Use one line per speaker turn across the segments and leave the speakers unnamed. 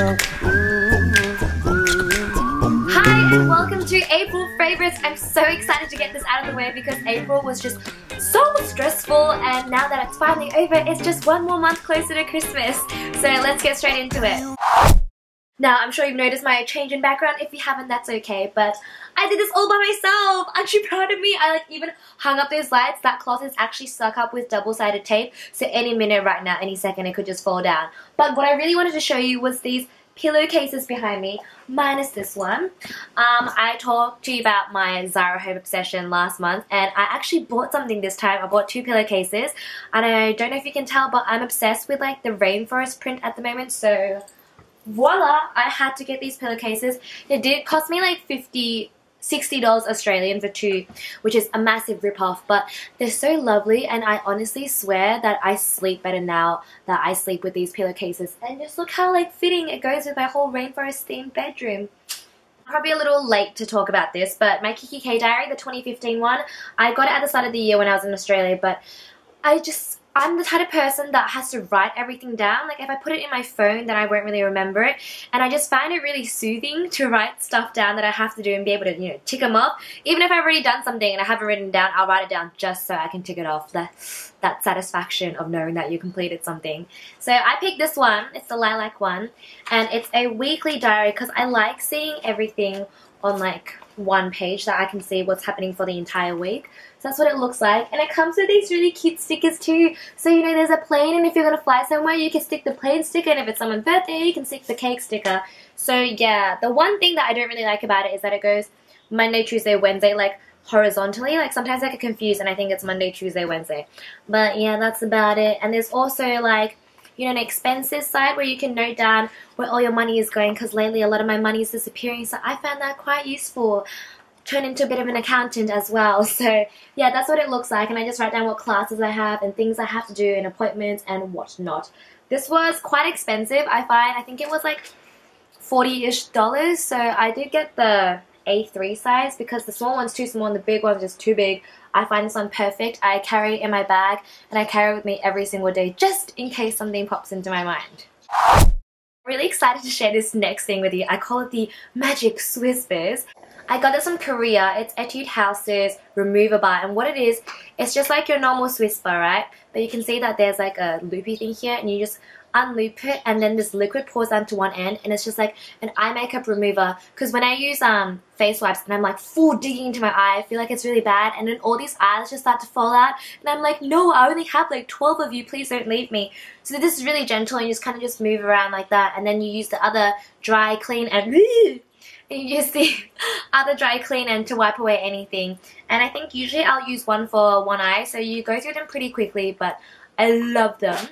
Hi and welcome to April Favorites. I'm so excited to get this out of the way because April was just so stressful and now that it's finally over, it's just one more month closer to Christmas. So let's get straight into it. Now, I'm sure you've noticed my change in background. If you haven't, that's okay. But I did this all by myself. Aren't you proud of me? I like even hung up those lights. That cloth is actually stuck up with double-sided tape. So any minute right now, any second, it could just fall down. But what I really wanted to show you was these pillowcases behind me, minus this one. Um, I talked to you about my Zara home obsession last month, and I actually bought something this time. I bought two pillowcases, and I don't know if you can tell, but I'm obsessed with like the rainforest print at the moment, so voila, I had to get these pillowcases. It did cost me like 50 $60 Australian for two, which is a massive rip-off, but they're so lovely and I honestly swear that I sleep better now that I sleep with these pillowcases. And just look how like fitting it goes with my whole rainforest themed bedroom. Probably a little late to talk about this, but my Kikki K Diary, the 2015 one, I got it at the start of the year when I was in Australia, but I just I'm the type of person that has to write everything down. Like if I put it in my phone, then I won't really remember it. And I just find it really soothing to write stuff down that I have to do and be able to, you know, tick them off. Even if I've already done something and I haven't written down, I'll write it down just so I can tick it off. That, that satisfaction of knowing that you completed something. So I picked this one. It's the lilac one. And it's a weekly diary because I like seeing everything on like one page that I can see what's happening for the entire week. So that's what it looks like. And it comes with these really cute stickers too. So you know there's a plane and if you're going to fly somewhere you can stick the plane sticker and if it's someone's birthday you can stick the cake sticker. So yeah, the one thing that I don't really like about it is that it goes Monday, Tuesday, Wednesday like horizontally. Like sometimes I get confused and I think it's Monday, Tuesday, Wednesday. But yeah, that's about it. And there's also like you know, an expenses side where you can note down where all your money is going because lately a lot of my money is disappearing. So I found that quite useful. Turn into a bit of an accountant as well. So yeah, that's what it looks like. And I just write down what classes I have and things I have to do and appointments and whatnot. This was quite expensive, I find. I think it was like 40-ish dollars. So I did get the A3 size because the small one's too small and the big one's just too big. I find this one perfect. I carry it in my bag and I carry it with me every single day just in case something pops into my mind. I'm really excited to share this next thing with you. I call it the Magic Swisspers. I got this from Korea. It's Etude House's remover bar and what it is, it's just like your normal Swisspers, right? But you can see that there's like a loopy thing here and you just unloop it and then this liquid pours onto one end and it's just like an eye makeup remover. Because when I use um face wipes and I'm like full digging into my eye I feel like it's really bad and then all these eyes just start to fall out and I'm like no I only have like 12 of you. Please don't leave me. So this is really gentle and you just kind of just move around like that and then you use the other dry clean and you use the other dry clean and to wipe away anything. And I think usually I'll use one for one eye so you go through them pretty quickly but I love them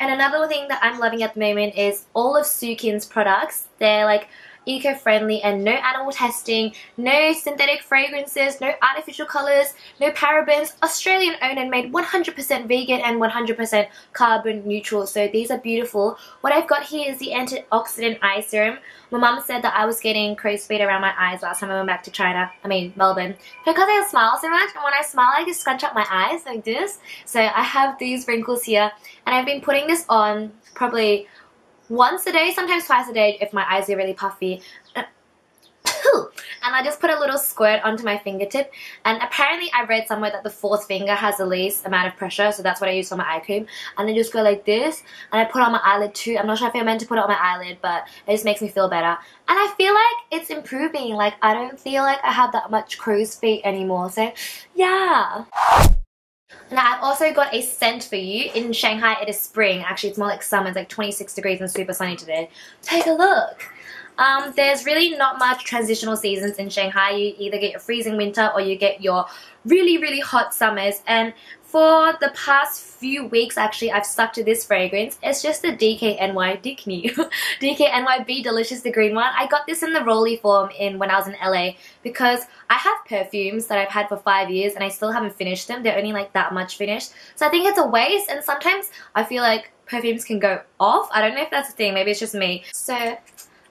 and another thing that I'm loving at the moment is all of Sukin's products. They're like eco-friendly and no animal testing, no synthetic fragrances, no artificial colors, no parabens, Australian owned and made 100% vegan and 100% carbon neutral. So these are beautiful. What I've got here is the antioxidant eye serum. My mum said that I was getting crow's feet around my eyes last time I went back to China, I mean Melbourne, because I smile so much and when I smile I just scrunch up my eyes like this. So I have these wrinkles here and I've been putting this on probably once a day, sometimes twice a day if my eyes are really puffy. Uh, and I just put a little squirt onto my fingertip. And apparently I read somewhere that the fourth finger has the least amount of pressure. So that's what I use for my eye cream. And I just go like this. And I put on my eyelid too. I'm not sure if I'm meant to put it on my eyelid. But it just makes me feel better. And I feel like it's improving. Like I don't feel like I have that much crow's feet anymore. So yeah. Now I've also got a scent for you. In Shanghai it is spring. Actually it's more like summer. It's like 26 degrees and super sunny today. Take a look. Um, there's really not much transitional seasons in Shanghai. You either get your freezing winter or you get your really really hot summers and for the past few weeks actually I've stuck to this fragrance. It's just the DKNY Dickney. DKNY Be Delicious, the green one. I got this in the rolly form in when I was in LA because I have perfumes that I've had for five years and I still haven't finished them. They're only like that much finished. So I think it's a waste and sometimes I feel like perfumes can go off. I don't know if that's a thing. Maybe it's just me. So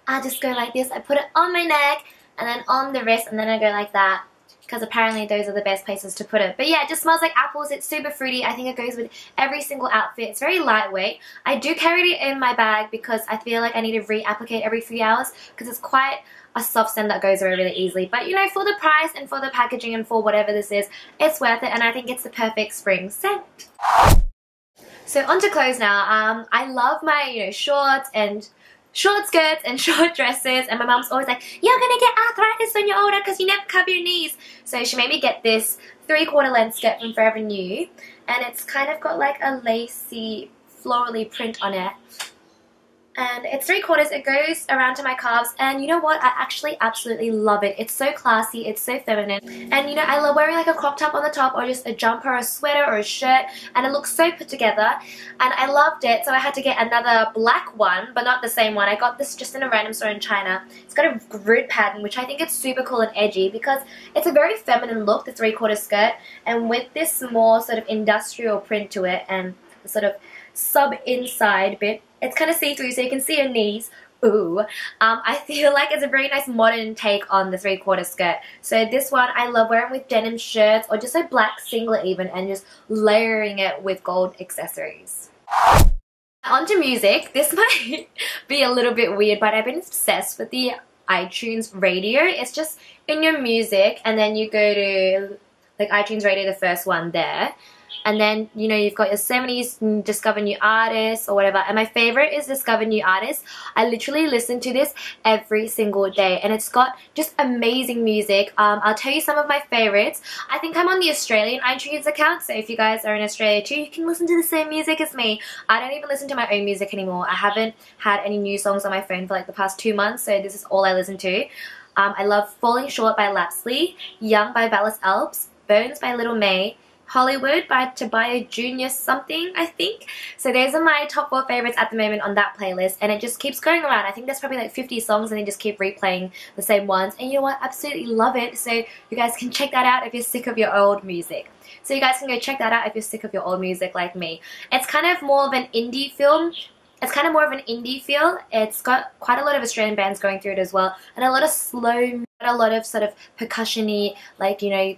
I just go like this. I put it on my neck and then on the wrist and then I go like that because apparently those are the best places to put it. But yeah, it just smells like apples. It's super fruity. I think it goes with every single outfit. It's very lightweight. I do carry it in my bag because I feel like I need to re-applicate every few hours because it's quite a soft scent that goes away really easily. But you know, for the price and for the packaging and for whatever this is, it's worth it and I think it's the perfect spring scent. So onto clothes now. Um, I love my, you know, shorts and short skirts and short dresses. And my mom's always like you're gonna get arthritis when you're older because you never cover your knees. So she made me get this three quarter length skirt from Forever New. And it's kind of got like a lacy florally print on it and it's three quarters. It goes around to my calves and you know what? I actually absolutely love it. It's so classy. It's so feminine. And you know, I love wearing like a crop top on the top or just a jumper a sweater or a shirt and it looks so put together and I loved it so I had to get another black one but not the same one. I got this just in a random store in China. It's got a grid pattern which I think it's super cool and edgy because it's a very feminine look, the three quarter skirt and with this more sort of industrial print to it and the sort of sub inside bit it's kind of see-through so you can see your knees. Ooh. Um, I feel like it's a very nice modern take on the three-quarter skirt. So this one I love wearing with denim shirts or just a black singlet even and just layering it with gold accessories. On to music. This might be a little bit weird but I've been obsessed with the iTunes radio. It's just in your music and then you go to like iTunes radio the first one there and then, you know, you've got your 70s, discover new artists or whatever. And my favorite is discover new artists. I literally listen to this every single day and it's got just amazing music. Um, I'll tell you some of my favorites. I think I'm on the Australian iTunes account. So if you guys are in Australia too, you can listen to the same music as me. I don't even listen to my own music anymore. I haven't had any new songs on my phone for like the past two months. So this is all I listen to. Um, I love Falling Short by Lapsley, Young by Vallis Alps, Bones by Little May, Hollywood by Tobias Jr. something, I think. So those are my top four favorites at the moment on that playlist and it just keeps going around. I think there's probably like 50 songs and they just keep replaying the same ones and you know what, absolutely love it. So you guys can check that out if you're sick of your old music. So you guys can go check that out if you're sick of your old music like me. It's kind of more of an indie film it's kind of more of an indie feel. It's got quite a lot of Australian bands going through it as well, and a lot of slow, a lot of sort of percussiony, like you know,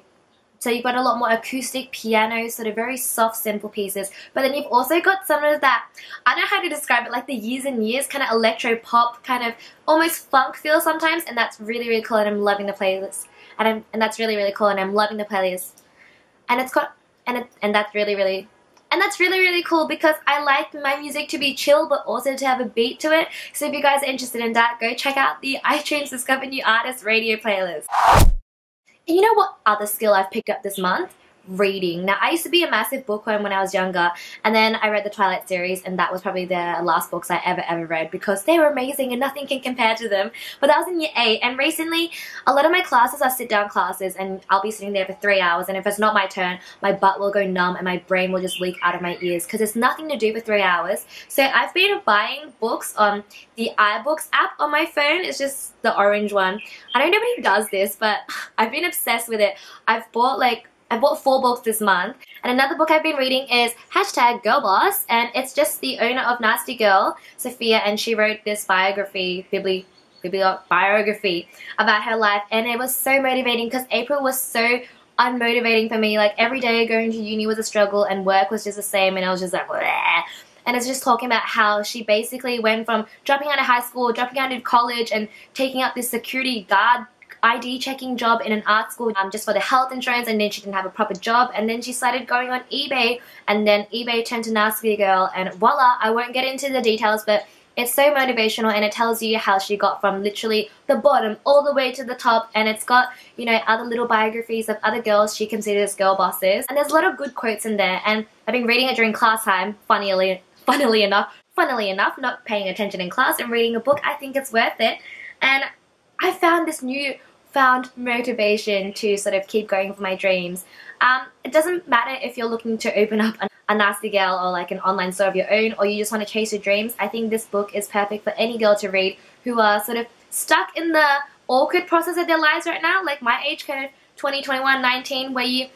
so you've got a lot more acoustic piano, sort of very soft, simple pieces. But then you've also got some of that, I don't know how to describe it, like the years and years kind of electro pop, kind of almost funk feel sometimes. And that's really, really cool. And I'm loving the playlist. And, I'm, and that's really, really cool. And I'm loving the playlist. And it's got, and, it, and that's really, really and that's really, really cool because I like my music to be chill but also to have a beat to it. So if you guys are interested in that, go check out the iTunes Discover New Artists radio playlist. You know what other skill I've picked up this month? Reading. Now, I used to be a massive bookworm when I was younger, and then I read the Twilight series, and that was probably the last books I ever, ever read because they were amazing and nothing can compare to them. But that was in year 8, and recently, a lot of my classes are sit-down classes, and I'll be sitting there for three hours, and if it's not my turn, my butt will go numb and my brain will just leak out of my ears because it's nothing to do for three hours. So I've been buying books on the iBooks app on my phone. It's just the orange one. I don't know nobody does this, but I've been obsessed with it. I've bought like I bought four books this month. And another book I've been reading is hashtag Girl Boss, and it's just the owner of Nasty Gal, Sophia, and she wrote this biography, bibli biography about her life, and it was so motivating because April was so unmotivating for me. Like every day going to uni was a struggle, and work was just the same, and I was just like, Bleh. and it's just talking about how she basically went from dropping out of high school, dropping out of college, and taking up this security guard ID checking job in an art school um, just for the health insurance and then she didn't have a proper job and then she started going on eBay and then eBay turned to Nasty Gal and voila, I won't get into the details but it's so motivational and it tells you how she got from literally the bottom all the way to the top and it's got, you know, other little biographies of other girls she considers girl bosses. And there's a lot of good quotes in there and I've been reading it during class time, funnily, funnily enough, funnily enough, not paying attention in class and reading a book. I think it's worth it. And I found this new found motivation to sort of keep going for my dreams. Um, it doesn't matter if you're looking to open up a, a Nasty Gal or like an online store of your own or you just want to chase your dreams. I think this book is perfect for any girl to read who are sort of stuck in the awkward process of their lives right now, like my age, kind of 20, 21, 19, where you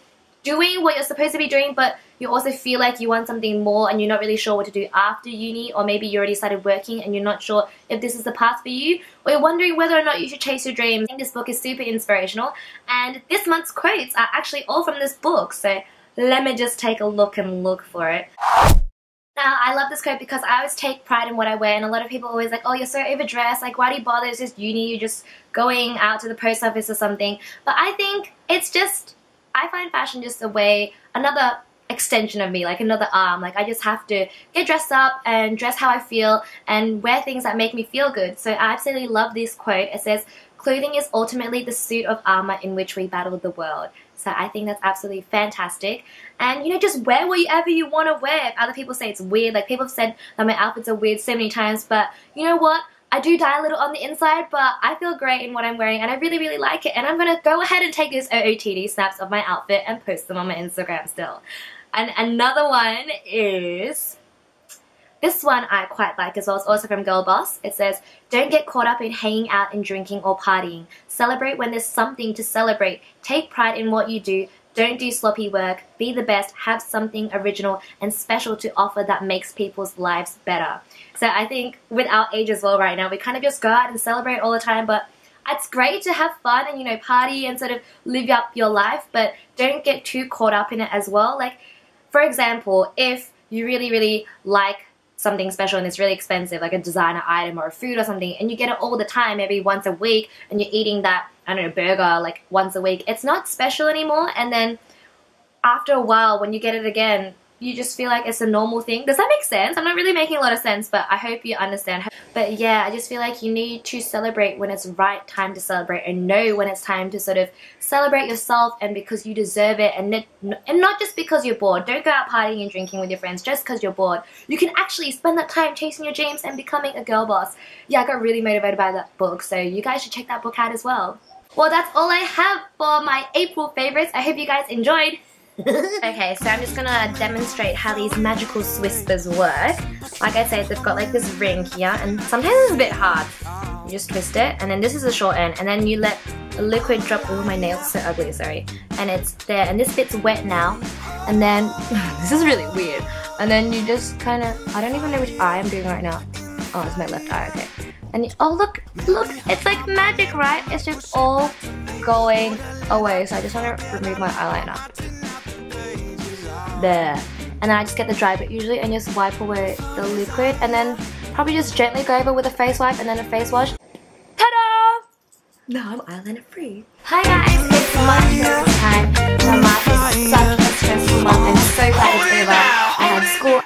doing what you're supposed to be doing, but you also feel like you want something more and you're not really sure what to do after uni, or maybe you already started working and you're not sure if this is the path for you, or you're wondering whether or not you should chase your dreams. I think this book is super inspirational, and this month's quotes are actually all from this book, so let me just take a look and look for it. Now, I love this quote because I always take pride in what I wear, and a lot of people always like, oh, you're so overdressed, like, why do you bother? It's just uni, you're just going out to the post office or something. But I think it's just, I find fashion just a way, another extension of me, like another arm. Like, I just have to get dressed up and dress how I feel and wear things that make me feel good. So I absolutely love this quote. It says, Clothing is ultimately the suit of armor in which we battle the world. So I think that's absolutely fantastic. And you know, just wear whatever you want to wear. If other people say it's weird, like people have said that my outfits are weird so many times, but you know what? I do die a little on the inside, but I feel great in what I'm wearing and I really, really like it. And I'm going to go ahead and take these OOTD snaps of my outfit and post them on my Instagram still. And another one is this one I quite like as well. It's also from Girl Boss. It says, Don't get caught up in hanging out and drinking or partying. Celebrate when there's something to celebrate. Take pride in what you do. Don't do sloppy work. Be the best. Have something original and special to offer that makes people's lives better. So I think with our age as well right now, we kind of just go out and celebrate all the time, but it's great to have fun and, you know, party and sort of live up your life, but don't get too caught up in it as well. Like, for example, if you really, really like something special and it's really expensive, like a designer item or a food or something, and you get it all the time, maybe once a week, and you're eating that, I don't know, burger like once a week, it's not special anymore. And then after a while, when you get it again, you just feel like it's a normal thing. Does that make sense? I'm not really making a lot of sense, but I hope you understand. But yeah, I just feel like you need to celebrate when it's right time to celebrate and know when it's time to sort of celebrate yourself and because you deserve it and, and not just because you're bored. Don't go out partying and drinking with your friends just because you're bored. You can actually spend that time chasing your dreams and becoming a girl boss. Yeah, I got really motivated by that book, so you guys should check that book out as well. Well, that's all I have for my April favorites. I hope you guys enjoyed okay, so I'm just gonna demonstrate how these magical Swisspers work. Like I said, they've got like this ring here, and sometimes it's a bit hard. You just twist it, and then this is the short end, and then you let the liquid drop. Oh, my nails so ugly, sorry. And it's there, and this bit's wet now. And then, this is really weird. And then you just kind of, I don't even know which eye I'm doing right now. Oh, it's my left eye, okay. And you, oh look, look, it's like magic, right? It's just all going away. So I just want to remove my eyeliner there. And then I just get the dry bit usually and just wipe away the liquid and then probably just gently go over with a face wipe and then a face wash. Ta-da! Now I'm eyeliner free. Hi guys, it's lunch time. My month is such a stressful month. I'm so glad it's over. I had school